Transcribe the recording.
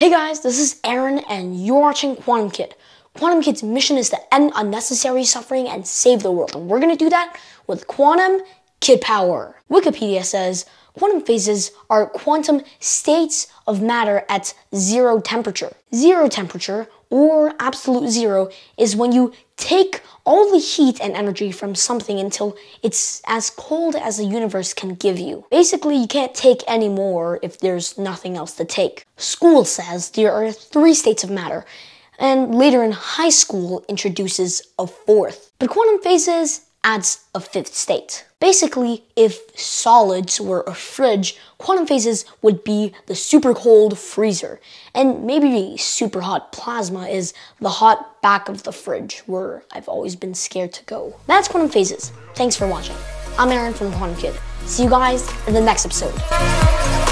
Hey guys, this is Aaron and you're watching Quantum Qid. Quantum Qid's mission is to end unnecessary suffering and save the world, and we're gonna do that with Quantum Qid Power. Wikipedia says quantum phases are quantum states of matter at zero temperature. Zero temperature, or absolute zero, is when you take all the heat and energy from something until it's as cold as the universe can give you. Basically, you can't take any more if there's nothing else to take. School says there are three states of matter, and later in high school introduces a fourth. But quantum phases adds a fifth state. Basically, if solids were a fridge, quantum phases would be the super cold freezer. And maybe super hot plasma is the hot back of the fridge, where I've always been scared to go. That's quantum phases. Thanks for watching. I'm Aaron from Quantum Qid. See you guys in the next episode.